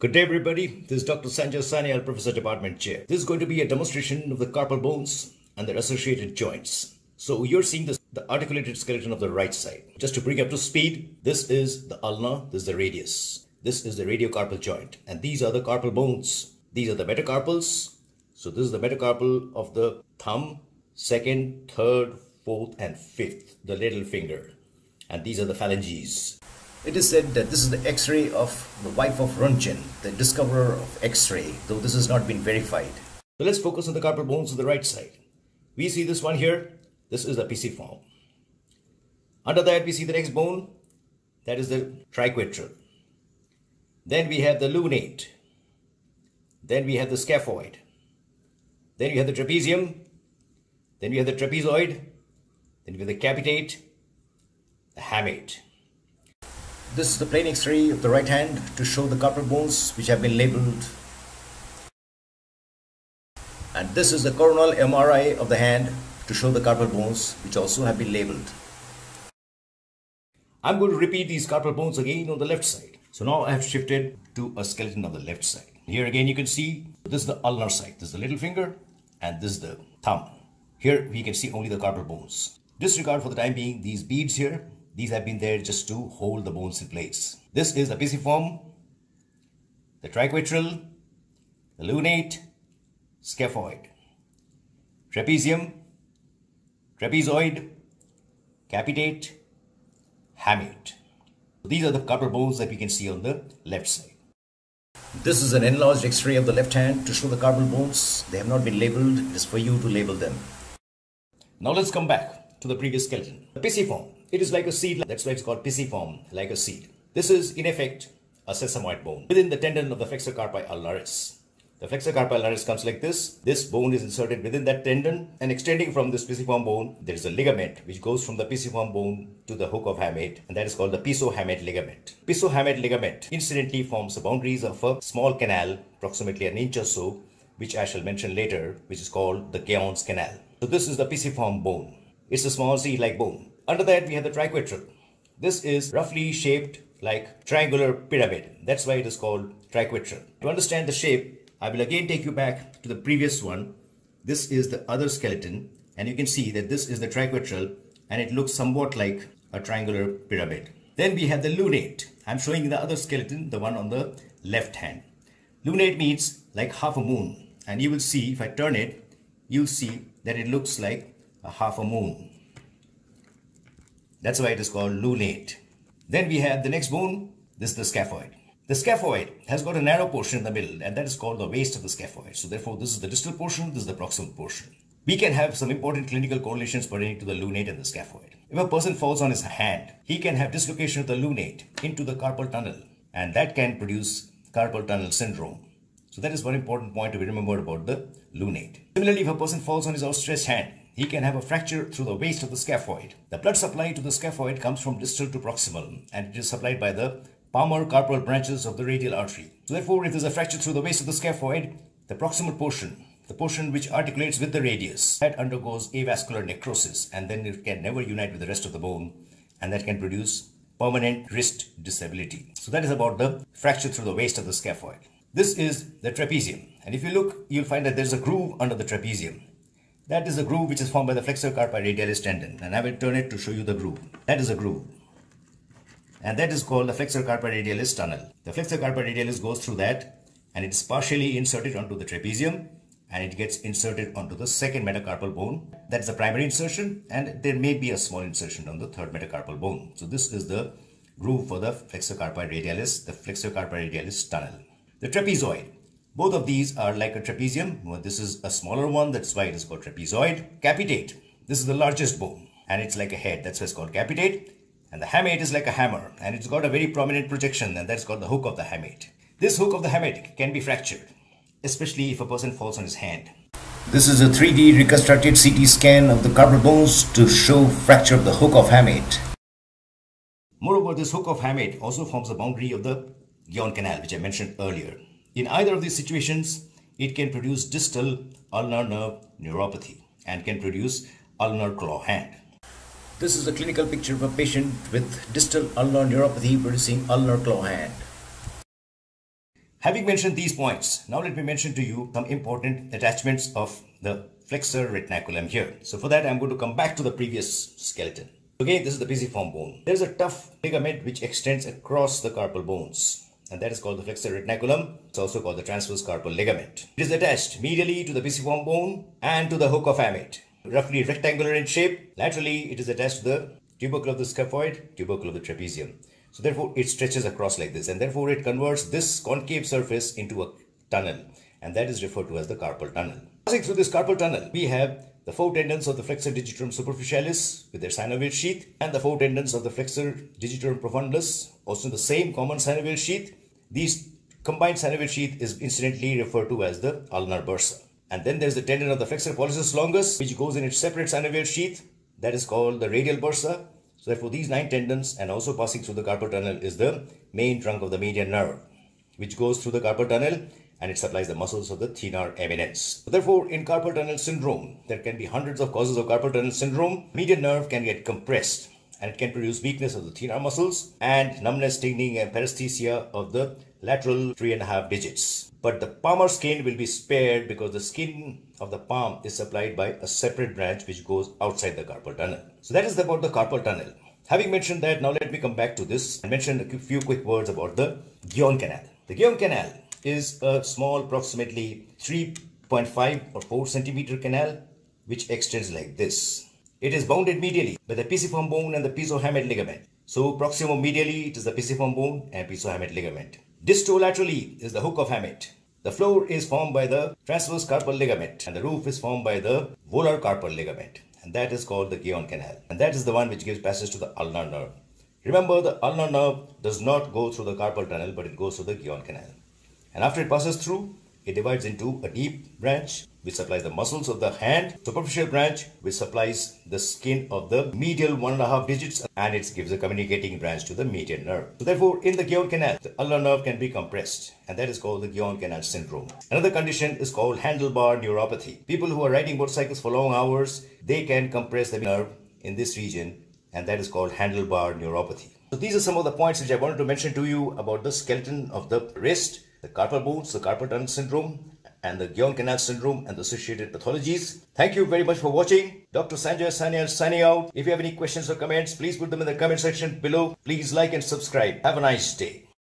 Good day, everybody. This is Dr. Sanjoy Sanyal, Professor Department Chair. This is going to be a demonstration of the carpal bones and their associated joints. So you're seeing this, the articulated skeleton of the right side. Just to bring up to speed, this is the ulna, this is the radius. This is the radiocarpal joint. And these are the carpal bones. These are the metacarpals. So this is the metacarpal of the thumb, second, third, fourth, and fifth, the little finger. And these are the phalanges. It is said that this is the X-ray of the wife of Röntgen, the discoverer of X-ray, though this has not been verified. So let's focus on the carpal bones on the right side. We see this one here. This is the pisiform. Under that, we see the next bone. That is the triquetral. Then we have the lunate. Then we have the scaphoid. Then we have the trapezium. Then we have the trapezoid. Then we have the capitate, the hamate. This is the plain X-ray of the right hand to show the carpal bones which have been labeled. And this is the coronal MRI of the hand to show the carpal bones which also have been labeled. I'm going to repeat these carpal bones again on the left side. So now I have shifted to a skeleton on the left side. Here again you can see this is the ulnar side. This is the little finger and this is the thumb. Here we can see only the carpal bones. Disregard for the time being these beads here these have been there just to hold the bones in place. This is the pisiform, the triquetral, the lunate, scaphoid, trapezium, trapezoid, capitate, hamate. These are the carpal bones that we can see on the left side. This is an enlarged x-ray of the left hand to show the carpal bones. They have not been labeled. It is for you to label them. Now let's come back to the previous skeleton. The pisiform. It is like a seed, that's why it's called pisiform, like a seed. This is, in effect, a sesamoid bone within the tendon of the flexor carpi ulnaris. The flexor carpi ulnaris comes like this. This bone is inserted within that tendon and extending from this pisiform bone, there is a ligament which goes from the pisiform bone to the hook of hamate and that is called the pisohamate ligament. Pisohamate ligament incidentally forms the boundaries of a small canal approximately an inch or so which I shall mention later which is called the Guyon's canal. So this is the pisiform bone. It's a small seed-like bone. Under that we have the triquetral. This is roughly shaped like triangular pyramid. That's why it is called triquetral. To understand the shape, I will again take you back to the previous one. This is the other skeleton and you can see that this is the triquetral and it looks somewhat like a triangular pyramid. Then we have the lunate. I'm showing the other skeleton, the one on the left hand. Lunate means like half a moon and you will see if I turn it, you'll see that it looks like a half a moon. That's why it is called lunate. Then we have the next bone. This is the scaphoid. The scaphoid has got a narrow portion in the middle and that is called the waist of the scaphoid. So therefore this is the distal portion, this is the proximal portion. We can have some important clinical correlations pertaining to the lunate and the scaphoid. If a person falls on his hand, he can have dislocation of the lunate into the carpal tunnel and that can produce carpal tunnel syndrome. So that is one important point to be remembered about the lunate. Similarly, if a person falls on his outstretched hand, he can have a fracture through the waist of the scaphoid. The blood supply to the scaphoid comes from distal to proximal and it is supplied by the palmar carpal branches of the radial artery. So therefore, if there is a fracture through the waist of the scaphoid, the proximal portion, the portion which articulates with the radius, that undergoes avascular necrosis and then it can never unite with the rest of the bone and that can produce permanent wrist disability. So that is about the fracture through the waist of the scaphoid. This is the trapezium and if you look, you'll find that there is a groove under the trapezium. That is the groove which is formed by the flexor carpi radialis tendon. And I will turn it to show you the groove. That is a groove. And that is called the flexor carpi radialis tunnel. The flexor carpi radialis goes through that and it is partially inserted onto the trapezium and it gets inserted onto the second metacarpal bone. That is the primary insertion and there may be a small insertion on the third metacarpal bone. So this is the groove for the flexor carpi radialis, the flexor carpi radialis tunnel. The trapezoid. Both of these are like a trapezium. Well, this is a smaller one. That's why it is called trapezoid. Capitate. This is the largest bone and it's like a head. That's why it's called capitate. And the hamate is like a hammer and it's got a very prominent projection and that's called the hook of the hamate. This hook of the hamate can be fractured, especially if a person falls on his hand. This is a 3D reconstructed CT scan of the carpal bones to show fracture of the hook of hamate. Moreover, this hook of hamate also forms the boundary of the Guyon canal, which I mentioned earlier. In either of these situations, it can produce distal ulnar nerve neuropathy and can produce ulnar claw hand. This is a clinical picture of a patient with distal ulnar neuropathy producing ulnar claw hand. Having mentioned these points, now let me mention to you some important attachments of the flexor retinaculum here. So for that, I'm going to come back to the previous skeleton. Again, this is the pisiform bone. There's a tough ligament which extends across the carpal bones and that is called the flexor retinaculum. It's also called the transverse carpal ligament. It is attached medially to the pisiform bone and to the hook of hamate. Roughly rectangular in shape. Laterally, it is attached to the tubercle of the scaphoid, tubercle of the trapezium. So therefore, it stretches across like this and therefore it converts this concave surface into a tunnel and that is referred to as the carpal tunnel. Passing through this carpal tunnel, we have the four tendons of the flexor digitorum superficialis with their synovial sheath and the four tendons of the flexor digitorum profundus also the same common synovial sheath. These combined synovial sheath is incidentally referred to as the ulnar bursa. And then there's the tendon of the flexor pollicis longus which goes in its separate synovial sheath that is called the radial bursa. So therefore these nine tendons and also passing through the carpal tunnel is the main trunk of the median nerve which goes through the carpal tunnel and it supplies the muscles of the thenar eminence. Therefore, in carpal tunnel syndrome, there can be hundreds of causes of carpal tunnel syndrome. Median nerve can get compressed and it can produce weakness of the thenar muscles and numbness, tingling and paresthesia of the lateral three and a half digits. But the palmar skin will be spared because the skin of the palm is supplied by a separate branch which goes outside the carpal tunnel. So that is about the carpal tunnel. Having mentioned that, now let me come back to this and mention a few quick words about the Guyon canal. The Guyon canal is a small approximately 3.5 or 4 centimeter canal which extends like this. It is bounded medially by the pisiform bone and the pisohamate ligament. So proximomedially it is the pisiform bone and pisohamate ligament. Distolaterally is the hook of hamate. The floor is formed by the transverse carpal ligament and the roof is formed by the volar carpal ligament and that is called the Guyon canal and that is the one which gives passage to the ulnar nerve. Remember the ulnar nerve does not go through the carpal tunnel but it goes through the Guyon canal. And after it passes through, it divides into a deep branch which supplies the muscles of the hand, superficial branch which supplies the skin of the medial one and a half digits and it gives a communicating branch to the median nerve. So therefore in the Guyon canal, the ulnar nerve can be compressed and that is called the Guyon canal syndrome. Another condition is called handlebar neuropathy. People who are riding motorcycles for long hours, they can compress the nerve in this region and that is called handlebar neuropathy. So these are some of the points which I wanted to mention to you about the skeleton of the wrist the carpal bones, the carpal tunnel syndrome, and the Guyon canal syndrome and the associated pathologies. Thank you very much for watching. Dr. Sanjoy Sanyal signing out. If you have any questions or comments, please put them in the comment section below. Please like and subscribe. Have a nice day.